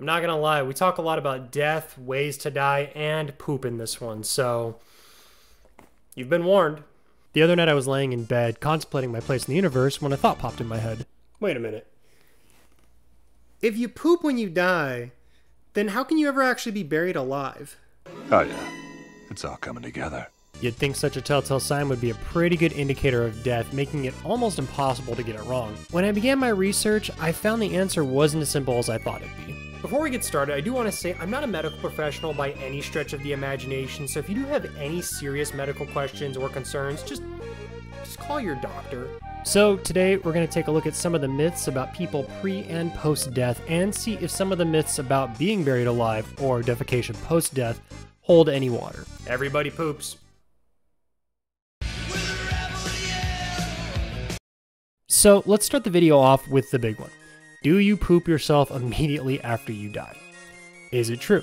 I'm not gonna lie, we talk a lot about death, ways to die, and poop in this one, so you've been warned. The other night I was laying in bed, contemplating my place in the universe, when a thought popped in my head. Wait a minute. If you poop when you die, then how can you ever actually be buried alive? Oh, yeah. It's all coming together. You'd think such a telltale sign would be a pretty good indicator of death, making it almost impossible to get it wrong. When I began my research, I found the answer wasn't as simple as I thought it'd be. Before we get started, I do want to say I'm not a medical professional by any stretch of the imagination, so if you do have any serious medical questions or concerns, just just call your doctor. So, today we're going to take a look at some of the myths about people pre and post death and see if some of the myths about being buried alive or defecation post death hold any water. Everybody poops. So, let's start the video off with the big one. Do you poop yourself immediately after you die? Is it true?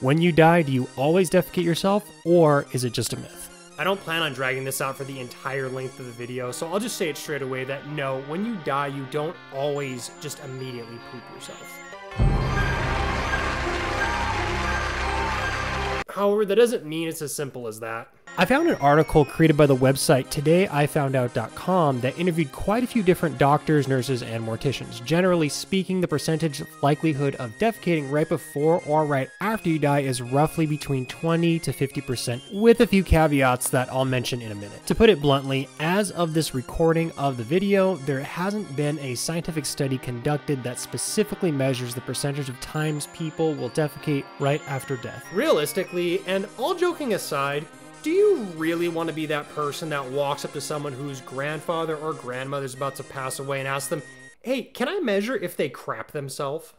When you die, do you always defecate yourself, or is it just a myth? I don't plan on dragging this out for the entire length of the video, so I'll just say it straight away that no, when you die, you don't always just immediately poop yourself. However, that doesn't mean it's as simple as that. I found an article created by the website todayifoundout.com that interviewed quite a few different doctors, nurses, and morticians. Generally speaking, the percentage likelihood of defecating right before or right after you die is roughly between 20 to 50%, with a few caveats that I'll mention in a minute. To put it bluntly, as of this recording of the video, there hasn't been a scientific study conducted that specifically measures the percentage of times people will defecate right after death. Realistically, and all joking aside, do you really want to be that person that walks up to someone whose grandfather or grandmother's about to pass away and asks them, hey, can I measure if they crap themselves?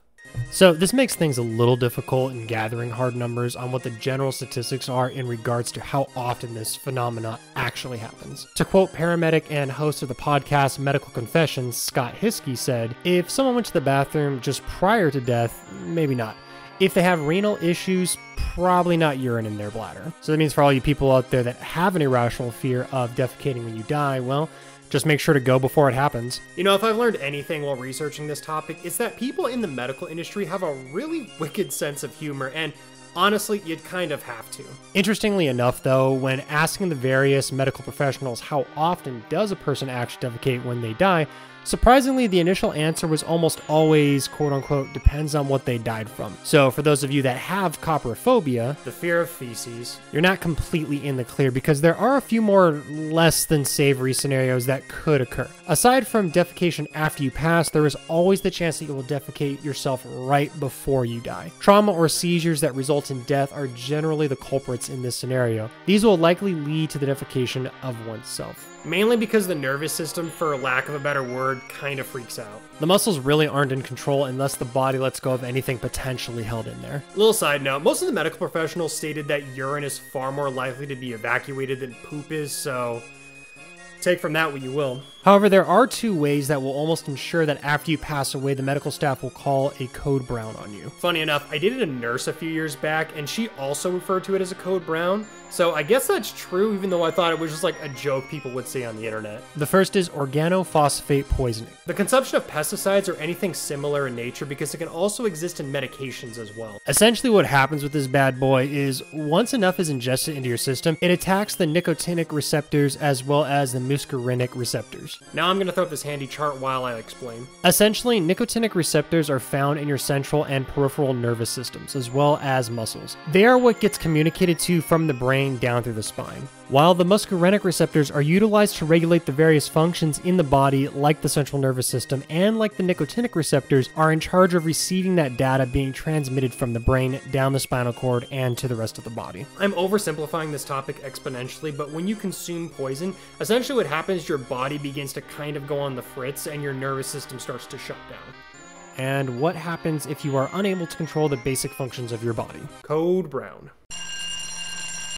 So, this makes things a little difficult in gathering hard numbers on what the general statistics are in regards to how often this phenomenon actually happens. To quote paramedic and host of the podcast Medical Confessions, Scott Hiskey said, If someone went to the bathroom just prior to death, maybe not. If they have renal issues, probably not urine in their bladder. So that means for all you people out there that have an irrational fear of defecating when you die, well, just make sure to go before it happens. You know, if I've learned anything while researching this topic, it's that people in the medical industry have a really wicked sense of humor, and honestly, you'd kind of have to. Interestingly enough, though, when asking the various medical professionals how often does a person actually defecate when they die, Surprisingly, the initial answer was almost always, quote unquote, depends on what they died from. So, for those of you that have coprophobia, the fear of feces, you're not completely in the clear because there are a few more less than savory scenarios that could occur. Aside from defecation after you pass, there is always the chance that you will defecate yourself right before you die. Trauma or seizures that result in death are generally the culprits in this scenario. These will likely lead to the defecation of oneself mainly because the nervous system, for lack of a better word, kind of freaks out. The muscles really aren't in control unless the body lets go of anything potentially held in there. Little side note, most of the medical professionals stated that urine is far more likely to be evacuated than poop is, so take from that what you will. However, there are two ways that will almost ensure that after you pass away, the medical staff will call a code brown on you. Funny enough, I dated a nurse a few years back, and she also referred to it as a code brown, so I guess that's true, even though I thought it was just like a joke people would say on the internet. The first is organophosphate poisoning. The consumption of pesticides or anything similar in nature because it can also exist in medications as well. Essentially what happens with this bad boy is once enough is ingested into your system, it attacks the nicotinic receptors as well as the muscarinic receptors. Now I'm going to throw up this handy chart while I explain. Essentially, nicotinic receptors are found in your central and peripheral nervous systems as well as muscles. They are what gets communicated to from the brain down through the spine. While the muscarinic receptors are utilized to regulate the various functions in the body, like the central nervous system and like the nicotinic receptors, are in charge of receiving that data being transmitted from the brain down the spinal cord and to the rest of the body. I'm oversimplifying this topic exponentially, but when you consume poison, essentially what happens is your body begins to kind of go on the fritz and your nervous system starts to shut down and what happens if you are unable to control the basic functions of your body. Code Brown.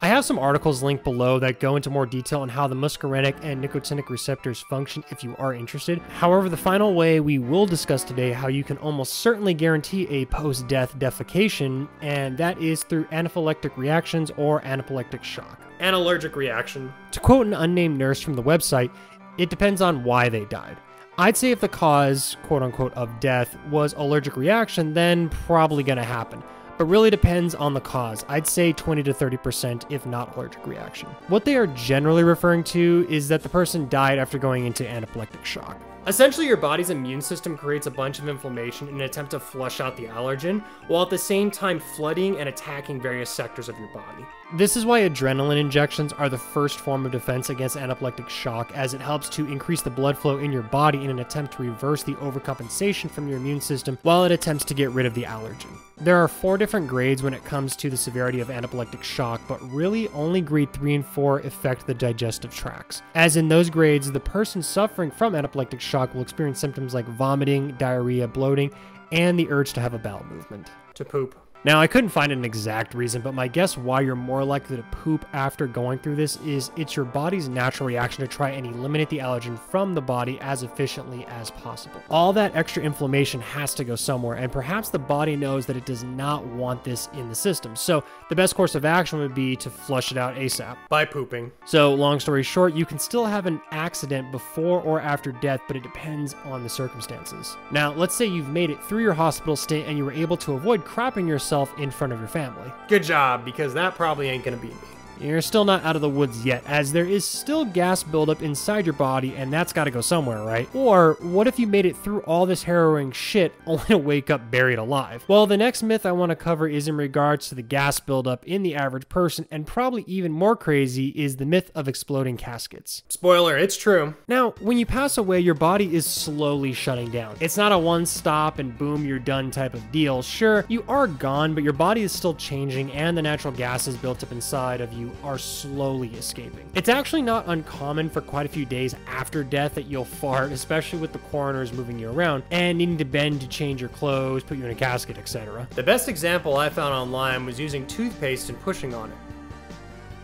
I have some articles linked below that go into more detail on how the muscarinic and nicotinic receptors function if you are interested. However, the final way we will discuss today how you can almost certainly guarantee a post-death defecation, and that is through anaphylactic reactions or anaphylactic shock. An allergic reaction. To quote an unnamed nurse from the website, it depends on why they died. I'd say if the cause, quote unquote, of death was allergic reaction, then probably gonna happen but really depends on the cause. I'd say 20 to 30% if not allergic reaction. What they are generally referring to is that the person died after going into anaphylactic shock. Essentially, your body's immune system creates a bunch of inflammation in an attempt to flush out the allergen, while at the same time flooding and attacking various sectors of your body. This is why adrenaline injections are the first form of defense against anaphylactic shock, as it helps to increase the blood flow in your body in an attempt to reverse the overcompensation from your immune system while it attempts to get rid of the allergen. There are four different grades when it comes to the severity of anaphylactic shock, but really only grade 3 and 4 affect the digestive tracts. As in those grades, the person suffering from anaphylactic shock will experience symptoms like vomiting, diarrhea, bloating, and the urge to have a bowel movement. To poop. Now, I couldn't find an exact reason, but my guess why you're more likely to poop after going through this is it's your body's natural reaction to try and eliminate the allergen from the body as efficiently as possible. All that extra inflammation has to go somewhere, and perhaps the body knows that it does not want this in the system. So, the best course of action would be to flush it out ASAP by pooping. So, long story short, you can still have an accident before or after death, but it depends on the circumstances. Now, let's say you've made it through your hospital stay and you were able to avoid crapping yourself yourself in front of your family. Good job, because that probably ain't gonna be me. You're still not out of the woods yet, as there is still gas buildup inside your body, and that's gotta go somewhere, right? Or what if you made it through all this harrowing shit only to wake up buried alive? Well, the next myth I want to cover is in regards to the gas buildup in the average person, and probably even more crazy is the myth of exploding caskets. Spoiler, it's true. Now, when you pass away, your body is slowly shutting down. It's not a one stop and boom, you're done type of deal. Sure, you are gone, but your body is still changing, and the natural gases built up inside of you are slowly escaping. It's actually not uncommon for quite a few days after death that you'll fart, especially with the coroners moving you around and needing to bend to change your clothes, put you in a casket, etc. The best example I found online was using toothpaste and pushing on it.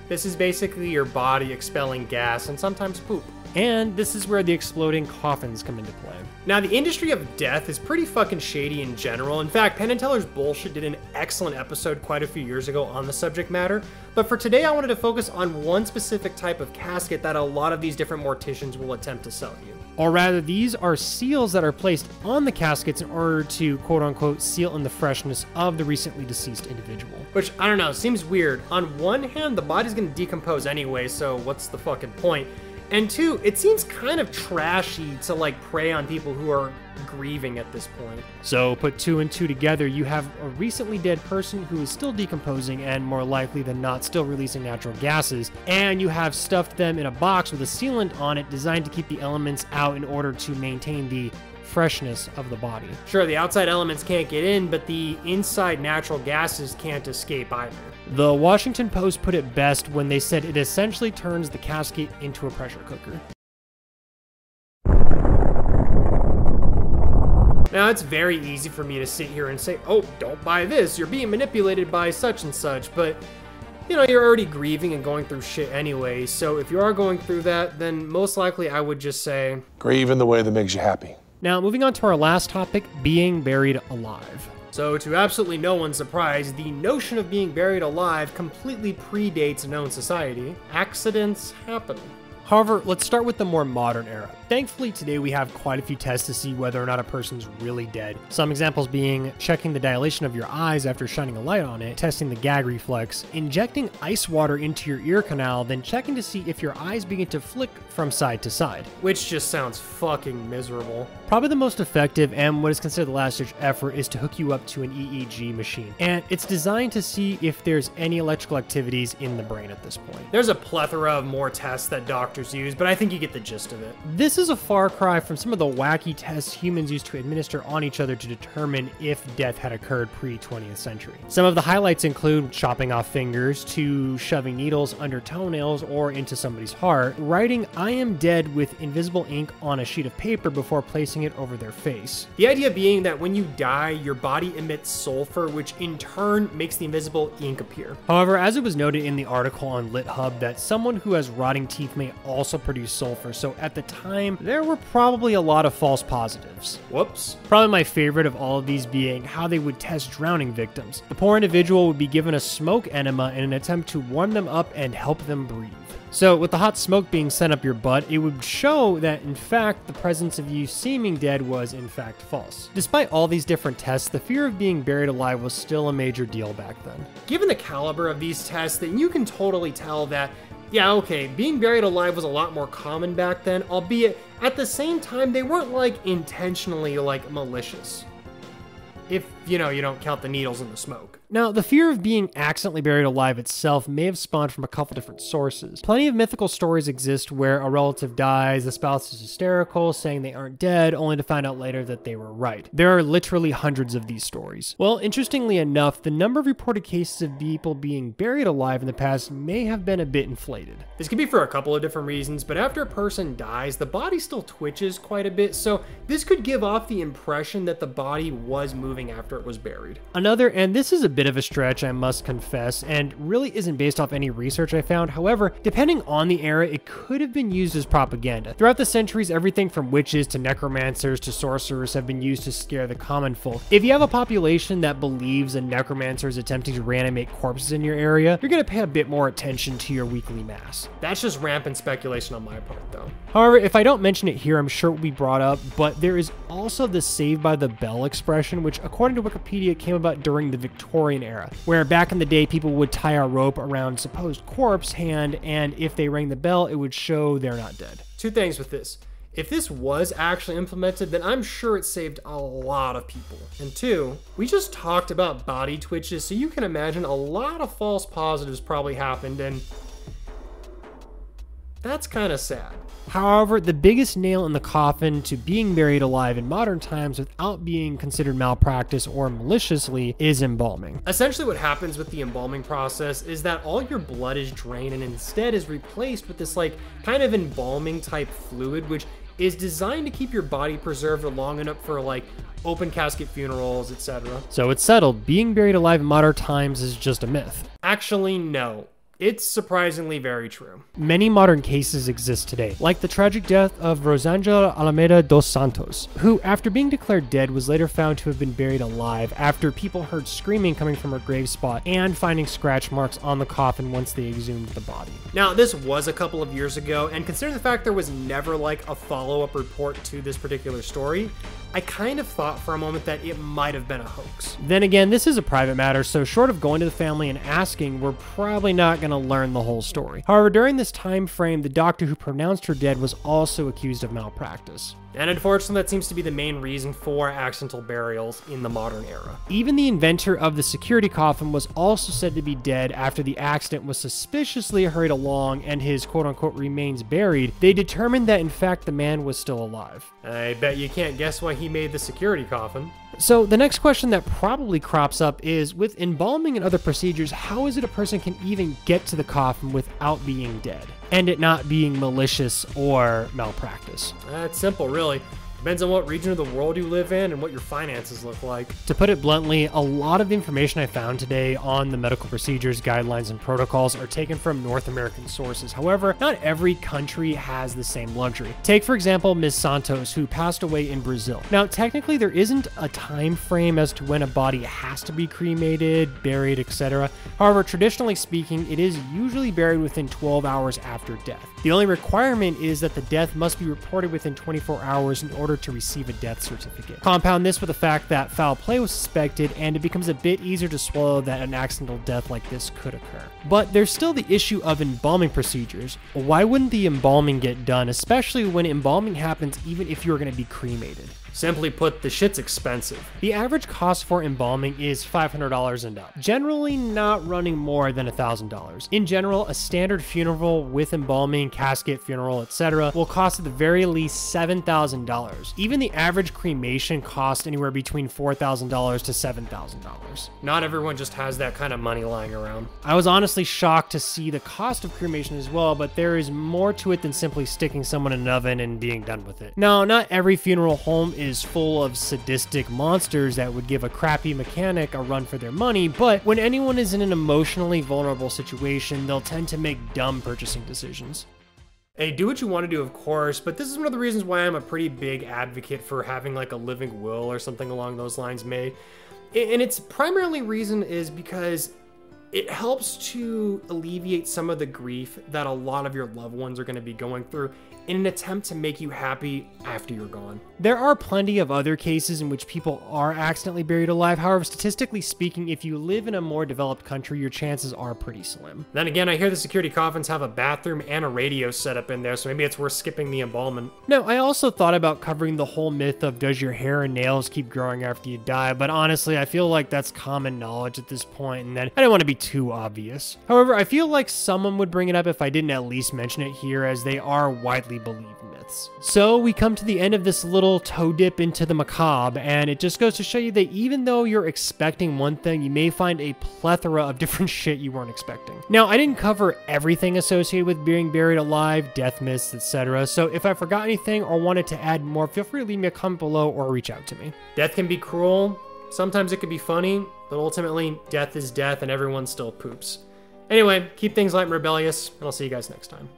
This is basically your body expelling gas and sometimes poop. And this is where the exploding coffins come into play. Now, the industry of death is pretty fucking shady in general. In fact, Penn Teller's Bullshit did an excellent episode quite a few years ago on the subject matter. But for today, I wanted to focus on one specific type of casket that a lot of these different morticians will attempt to sell you. Or rather, these are seals that are placed on the caskets in order to quote unquote seal in the freshness of the recently deceased individual. Which, I don't know, seems weird. On one hand, the body's gonna decompose anyway, so what's the fucking point? And two, it seems kind of trashy to like prey on people who are grieving at this point. So put two and two together, you have a recently dead person who is still decomposing and more likely than not still releasing natural gases, and you have stuffed them in a box with a sealant on it designed to keep the elements out in order to maintain the freshness of the body. Sure, the outside elements can't get in, but the inside natural gases can't escape either. The Washington Post put it best when they said it essentially turns the casket into a pressure cooker. Now, it's very easy for me to sit here and say, oh, don't buy this, you're being manipulated by such and such, but you know, you're already grieving and going through shit anyway, so if you are going through that, then most likely I would just say, Grieve in the way that makes you happy. Now, moving on to our last topic being buried alive. So, to absolutely no one's surprise, the notion of being buried alive completely predates known society. Accidents happen. However, let's start with the more modern era. Thankfully, today we have quite a few tests to see whether or not a person's really dead. Some examples being checking the dilation of your eyes after shining a light on it, testing the gag reflex, injecting ice water into your ear canal, then checking to see if your eyes begin to flick from side to side. Which just sounds fucking miserable. Probably the most effective and what is considered the last ditch effort is to hook you up to an EEG machine. And it's designed to see if there's any electrical activities in the brain at this point. There's a plethora of more tests that doctors use, but I think you get the gist of it. This this is a far cry from some of the wacky tests humans used to administer on each other to determine if death had occurred pre 20th century. Some of the highlights include chopping off fingers, to shoving needles under toenails or into somebody's heart, writing I am dead with invisible ink on a sheet of paper before placing it over their face. The idea being that when you die, your body emits sulfur, which in turn makes the invisible ink appear. However, as it was noted in the article on LitHub, that someone who has rotting teeth may also produce sulfur, so at the time, time, there were probably a lot of false positives. Whoops. Probably my favorite of all of these being how they would test drowning victims. The poor individual would be given a smoke enema in an attempt to warm them up and help them breathe. So, with the hot smoke being sent up your butt, it would show that, in fact, the presence of you seeming dead was, in fact, false. Despite all these different tests, the fear of being buried alive was still a major deal back then. Given the caliber of these tests, then you can totally tell that yeah, okay, being buried alive was a lot more common back then, albeit at the same time, they weren't like intentionally like malicious. If, you know, you don't count the needles in the smoke. Now, the fear of being accidentally buried alive itself may have spawned from a couple different sources. Plenty of mythical stories exist where a relative dies, the spouse is hysterical, saying they aren't dead, only to find out later that they were right. There are literally hundreds of these stories. Well, interestingly enough, the number of reported cases of people being buried alive in the past may have been a bit inflated. This could be for a couple of different reasons, but after a person dies, the body still twitches quite a bit, so this could give off the impression that the body was moving after it was buried. Another, and this is a bit of a stretch, I must confess, and really isn't based off any research I found. However, depending on the era, it could have been used as propaganda. Throughout the centuries, everything from witches to necromancers to sorcerers have been used to scare the common folk. If you have a population that believes a necromancer is attempting to reanimate corpses in your area, you're going to pay a bit more attention to your weekly mass. That's just rampant speculation on my part, though. However, if I don't mention it here, I'm sure it will be brought up, but there is also the Saved by the Bell expression, which according to Wikipedia came about during the Victorian era, where back in the day people would tie a rope around supposed corpse hand, and if they rang the bell, it would show they're not dead. Two things with this. If this was actually implemented, then I'm sure it saved a lot of people. And two, we just talked about body twitches, so you can imagine a lot of false positives probably happened, and that's kind of sad. However, the biggest nail in the coffin to being buried alive in modern times without being considered malpractice or maliciously is embalming. Essentially, what happens with the embalming process is that all your blood is drained and instead is replaced with this, like, kind of embalming type fluid, which is designed to keep your body preserved long enough for like open casket funerals, etc. So it's settled. Being buried alive in modern times is just a myth. Actually, no. It's surprisingly very true. Many modern cases exist today, like the tragic death of Rosangela Almeida dos Santos, who, after being declared dead, was later found to have been buried alive after people heard screaming coming from her grave spot and finding scratch marks on the coffin once they exhumed the body. Now, this was a couple of years ago, and considering the fact there was never like a follow up report to this particular story, I kind of thought for a moment that it might have been a hoax. Then again, this is a private matter, so short of going to the family and asking, we're probably not going to learn the whole story. However, during this time frame, the doctor who pronounced her dead was also accused of malpractice. And unfortunately, that seems to be the main reason for accidental burials in the modern era. Even the inventor of the security coffin was also said to be dead after the accident was suspiciously hurried along and his quote unquote remains buried. They determined that in fact the man was still alive. I bet you can't guess why he made the security coffin. So the next question that probably crops up is with embalming and other procedures, how is it a person can even get to the coffin without being dead? And it not being malicious or malpractice? That's simple, really. Depends on what region of the world you live in and what your finances look like. To put it bluntly, a lot of the information I found today on the medical procedures, guidelines, and protocols are taken from North American sources. However, not every country has the same luxury. Take, for example, Ms. Santos, who passed away in Brazil. Now, technically, there isn't a time frame as to when a body has to be cremated, buried, etc. However, traditionally speaking, it is usually buried within 12 hours after death. The only requirement is that the death must be reported within 24 hours in order order to receive a death certificate. Compound this with the fact that foul play was suspected, and it becomes a bit easier to swallow that an accidental death like this could occur. But there's still the issue of embalming procedures. Why wouldn't the embalming get done, especially when embalming happens even if you're going to be cremated? Simply put, the shit's expensive. The average cost for embalming is $500 and up, generally not running more than $1,000. In general, a standard funeral with embalming, casket, funeral, etc. will cost at the very least $7,000. Even the average cremation costs anywhere between $4,000 to $7,000. Not everyone just has that kind of money lying around. I was honestly shocked to see the cost of cremation as well, but there is more to it than simply sticking someone in an oven and being done with it. Now, not every funeral home is is full of sadistic monsters that would give a crappy mechanic a run for their money, but when anyone is in an emotionally vulnerable situation, they'll tend to make dumb purchasing decisions. Hey, do what you want to do, of course, but this is one of the reasons why I'm a pretty big advocate for having like a living will or something along those lines made. And its primarily reason is because it helps to alleviate some of the grief that a lot of your loved ones are going to be going through in an attempt to make you happy after you're gone. There are plenty of other cases in which people are accidentally buried alive. However, statistically speaking, if you live in a more developed country, your chances are pretty slim. Then again, I hear the security coffins have a bathroom and a radio set up in there, so maybe it's worth skipping the embalmment. No, I also thought about covering the whole myth of does your hair and nails keep growing after you die, but honestly, I feel like that's common knowledge at this point, and then I don't want to be too obvious. However, I feel like someone would bring it up if I didn't at least mention it here, as they are widely believed myths. So we come to the end of this little toe dip into the macabre, and it just goes to show you that even though you're expecting one thing, you may find a plethora of different shit you weren't expecting. Now, I didn't cover everything associated with being buried alive, death myths, etc. So if I forgot anything or wanted to add more, feel free to leave me a comment below or reach out to me. Death can be cruel. Sometimes it can be funny, but ultimately, death is death and everyone still poops. Anyway, keep things light and rebellious, and I'll see you guys next time.